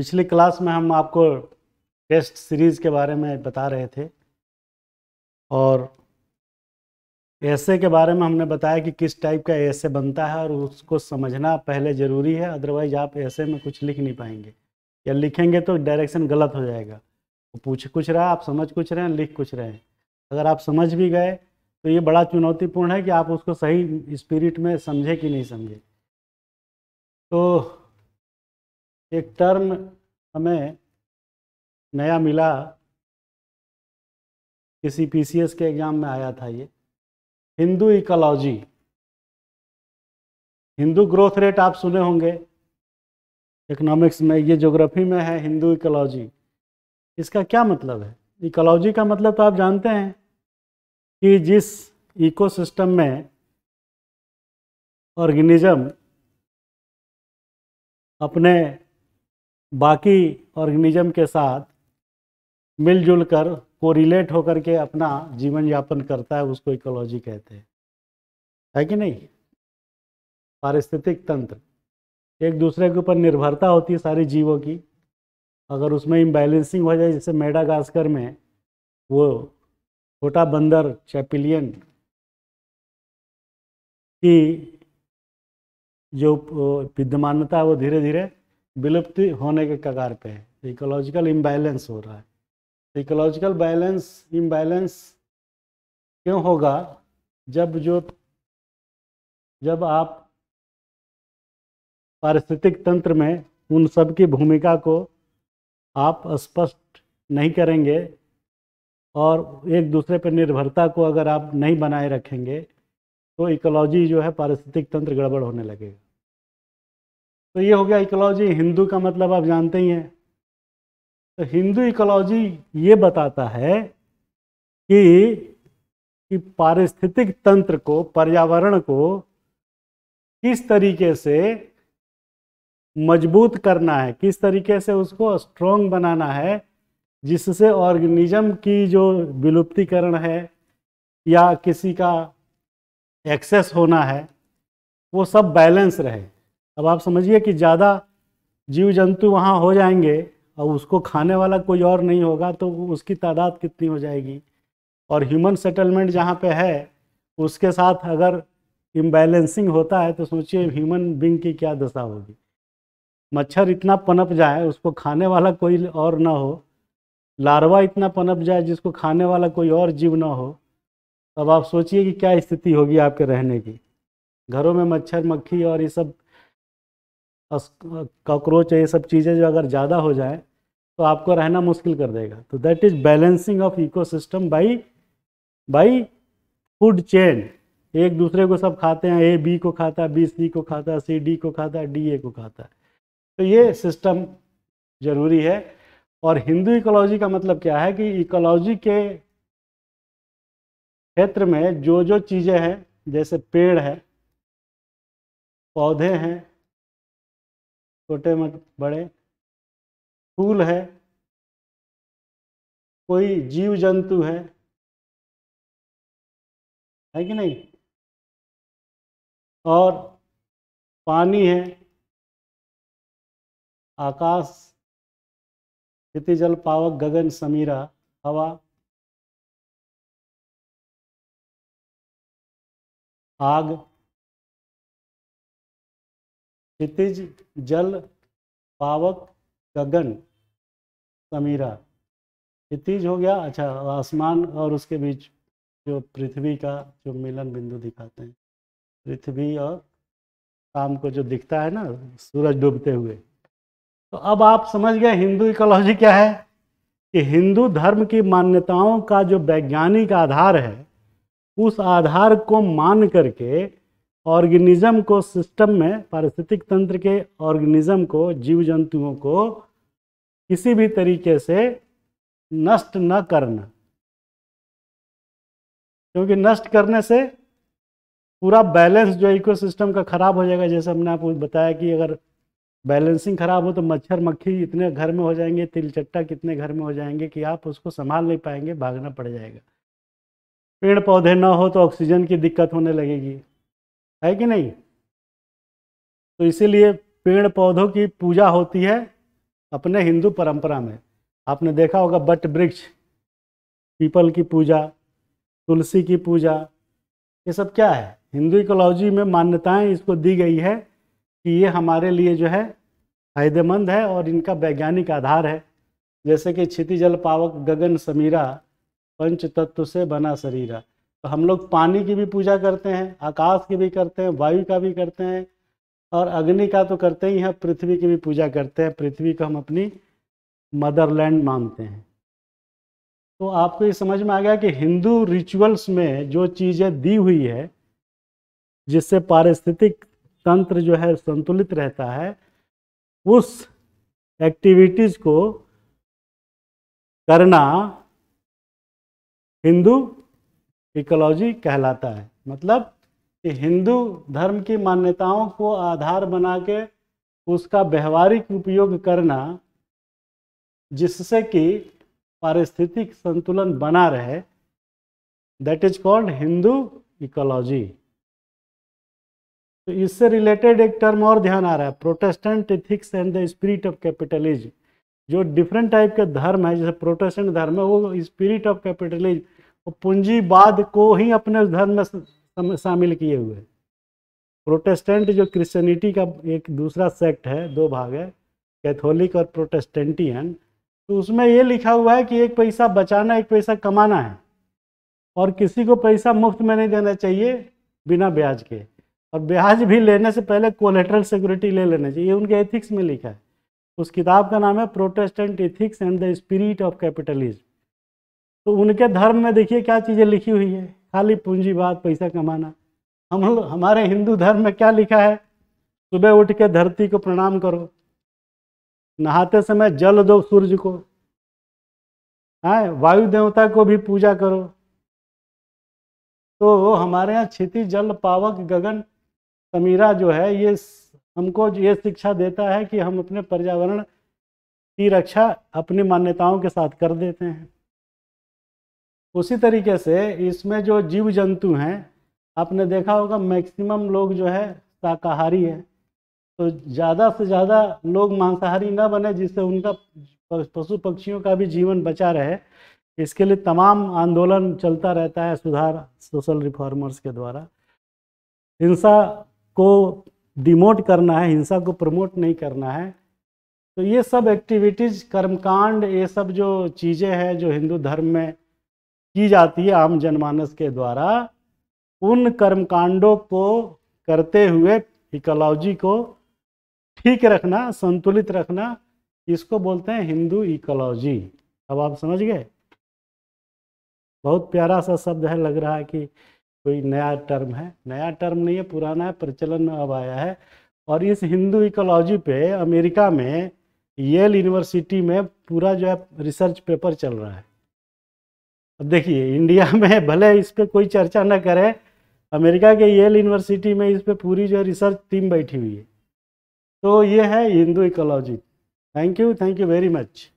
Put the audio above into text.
पिछली क्लास में हम आपको टेस्ट सीरीज़ के बारे में बता रहे थे और ऐसे के बारे में हमने बताया कि किस टाइप का ऐसे बनता है और उसको समझना पहले ज़रूरी है अदरवाइज़ आप ऐसे में कुछ लिख नहीं पाएँगे। या लिखेंगे तो डायरेक्शन गलत हो जाएगा। पूछ कुछ रहा, आप समझ कुछ रहे हैं, लिख कुछ रहे हैं। अगर आप समझ भी गए तो ये बड़ा चुनौतीपूर्ण है कि आप उसको सही स्पिरिट में समझे कि नहीं समझे। तो एक टर्म हमें नया मिला। किसी पीसीएस के एग्ज़ाम में आया था ये। Hindu ecology. Hindu growth rate आप सुने होंगे। इकोनॉमिक्स में, ये ज्योग्राफी में है, हिंदू इकोलॉजी। इसका क्या मतलब है? इकोलॉजी का मतलब तो आप जानते हैं कि जिस इकोसिस्टम में ऑर्गेनिज्म अपने बाकी ऑर्गेनिज्म के साथ मिलजुल कर कोरिलेट होकर के अपना जीवन यापन करता है, उसको इकोलॉजी कहते हैं। है कि नहीं? पारिस्थितिक तंत्र। एक दूसरे के ऊपर निर्भरता होती है सारी जीवों की। अगर उसमें इम्बैलेंसिंग हो जाए, जैसे मेडागास्कर में, वो छोटा बंदर चैपिलियन की जो विद्यमानता है, वो धीरे धीरे विलुप्ति होने के कगार पे है। इकोलॉजिकल इम्बैलेंस हो रहा है। इकोलॉजिकल बैलेंस इम्बैलेंस क्यों होगा? जब जो, जब आप पारिस्थितिक तंत्र में उन सब की भूमिका को आप स्पष्ट नहीं करेंगे और एक दूसरे पर निर्भरता को अगर आप नहीं बनाए रखेंगे तो इकोलॉजी जो है पारिस्थितिक तंत्र गड़बड़ होने लगेगा। तो ये हो गया इकोलॉजी। हिंदू का मतलब आप जानते ही हैं। तो हिंदू इकोलॉजी ये बताता है कि, कि पारिस्थितिक तंत्र को पर्यावरण को किस तरीके से मज़बूत करना है किस तरीके से उसको स्ट्रॉन्ग बनाना है जिससे ऑर्गेनिज्म की जो विलुप्तिकरण है या किसी का एक्सेस होना है वो सब बैलेंस रहे। अब आप समझिए कि ज़्यादा जीव जंतु वहाँ हो जाएँगे और उसको खाने वाला कोई और नहीं होगा तो उसकी तादाद कितनी हो जाएगी? और ह्यूमन सेटलमेंट जहाँ पे है, उसके साथ अगर इम्बैलेंसिंग होता है तो सोचिए ह्यूमन बींग की क्या दशा होगी। मच्छर इतना पनप जाए, उसको खाने वाला कोई और ना हो, लार्वा इतना पनप जाए, जिसको खाने वाला कोई और जीव ना हो, अब आप सोचिए कि क्या स्थिति होगी आपके रहने की। घरों में मच्छर, मक्खी और ये सब कॉकरोच ये सब चीज़ें जो अगर ज़्यादा हो जाए तो आपको रहना मुश्किल कर देगा। तो that is balancing of ecosystem by by food chain एक दूसरे को सब खाते हैं ए बी को खाता है बी सी को खाता है सी डी को खाता है डी ए को खाता। है तो ये सिस्टम ज़रूरी है। और हिंदू इकोलॉजी का मतलब क्या है कि इकोलॉजी के क्षेत्र में जो जो चीज़ें हैं, जैसे पेड़ है, पौधे हैं छोटे बड़े, फूल है, कोई जीव जंतु है है कि नहीं? और पानी है, आकाश स्थिति जल पावक गगन, समीरा, हवा, आग क्षितिज, जल, पावक, गगन, समीरा। क्षितिज हो गया अच्छा आसमान और उसके बीच जो पृथ्वी का जो मिलन बिंदु दिखाते हैं। पृथ्वी और शाम को जो दिखता है ना, सूरज डूबते हुए। तो अब आप समझ गए हिंदू इकोलॉजी क्या है? कि हिंदू धर्म की मान्यताओं का जो वैज्ञानिक आधार है, उस आधार को मान करके ऑर्गेनिज्म को सिस्टम में, पारिस्थितिक तंत्र के ऑर्गेनिज्म को जीव जंतुओं को किसी भी तरीके से नष्ट न करना। क्योंकि नष्ट करने से पूरा बैलेंस जो इकोसिस्टम का ख़राब हो जाएगा, जैसे हमने आपको बताया कि अगर बैलेंसिंग ख़राब हो तो मच्छर मक्खी इतने घर में हो जाएँगे तिलचट्टा कितने घर में हो जाएँगे कि आप उसको संभाल नहीं पाएँगे, भागना पड़ जाएगा। पेड़ पौधे ना हो तो ऑक्सीजन की दिक्कत होने लगेगी। है कि नहीं? तो इसीलिए पेड़ पौधों की पूजा होती है अपने हिंदू परंपरा में। आपने देखा होगा बट वृक्ष, पीपल की पूजा, तुलसी की पूजा, ये सब क्या है? हिंदू इकोलॉजी में मान्यताएँ इसको दी गई है कि ये हमारे लिए जो है फ़ायदेमंद है और इनका वैज्ञानिक आधार है। जैसे कि क्षिति जल पावक गगन समीरा पंच तत्व से बना शरीरा। तो हम लोग पानी की भी पूजा करते हैं, आकाश की भी करते हैं, वायु का भी करते हैं और अग्नि का तो करते ही हैं, पृथ्वी की भी पूजा करते हैं। पृथ्वी को हम अपनी मदरलैंड मानते हैं। तो आपको ये समझ में आ गया कि हिंदू रिचुअल्स में जो चीज़ें दी हुई है, जिससे पारिस्थितिक तंत्र जो है संतुलित रहता है, उस एक्टिविटीज़ को करना हिंदू इकोलॉजी कहलाता है। मतलब कि हिंदू धर्म की मान्यताओं को आधार बना के उसका व्यवहारिक उपयोग करना जिससे कि पारिस्थितिक संतुलन बना रहे that is called Hindu ecology. तो इससे रिलेटेड एक टर्म और ध्यान आ रहा है Protestant ethics and the spirit of capitalism जो डिफरेंट टाइप के धर्म है, जैसे प्रोटेस्टेंट धर्म है, वो स्पिरिट ऑफ़ कैपिटलिज्म वो पूंजीवाद को ही अपने धर्म में शामिल किए हुए प्रोटेस्टेंट जो क्रिश्चियनिटी का एक दूसरा सेक्ट है, दो भाग है, कैथोलिक और प्रोटेस्टेंटियन तो उसमें ये लिखा हुआ है कि एक पैसा बचाना, एक पैसा कमाना है। और किसी को पैसा मुफ़्त में नहीं देना चाहिए बिना ब्याज के। और ब्याज भी लेने से पहले कोलेट्रल सिक्योरिटी ले लेना चाहिए। ये उनके एथिक्स में लिखा है। उस किताब का नाम है Protestant ethics and the spirit of capitalism. तो उनके धर्म में देखिए क्या चीज़ें लिखी हुई है। खाली पूंजीवाद पैसा कमाना। हम हमारे हिंदू धर्म में क्या लिखा है? सुबह उठ के धरती को प्रणाम करो। नहाते समय जल दो सूर्य को। हाँ वायु देवता को भी पूजा करो। तो हमारे यहाँ क्षिति जल, पावक, गगन, समीरा जो है, ये हमको ये शिक्षा देता है कि हम अपने पर्यावरण की रक्षा अपनी मान्यताओं के साथ कर देते हैं। उसी तरीके से इसमें जो जीव जंतु हैं, आपने देखा होगा मैक्सिमम लोग जो है शाकाहारी है। तो ज़्यादा से ज़्यादा लोग मांसाहारी ना बने, जिससे उनका पशु पक्षियों का भी जीवन बचा रहे। इसके लिए तमाम आंदोलन चलता रहता है सुधार, सोशल रिफॉर्मर्स के द्वारा। हिंसा को डिमोट करना है, हिंसा को प्रमोट नहीं करना है। तो ये सब एक्टिविटीज़, कर्मकांड, ये सब जो चीज़ें हैं जो हिंदू धर्म में की जाती है आम जनमानस के द्वारा, उन कर्मकांडों को करते हुए इकोलॉजी को ठीक रखना, संतुलित रखना, इसको बोलते हैं हिंदू इकोलॉजी। अब आप समझ गए? बहुत प्यारा सा शब्द है, लग रहा है कि कोई नया टर्म है। नया टर्म नहीं है, पुराना है, प्रचलन में अब आया है। और इस हिंदू इकोलॉजी पे अमेरिका में, येल यूनिवर्सिटी में पूरा जो है, रिसर्च पेपर चल रहा है। अब देखिए, इंडिया में भले इस पर कोई चर्चा ना करे, अमेरिका के येल यूनिवर्सिटी में इस पर पूरी जो रिसर्च टीम बैठी हुई है। तो ये है Hindu ecology thank you thank you very much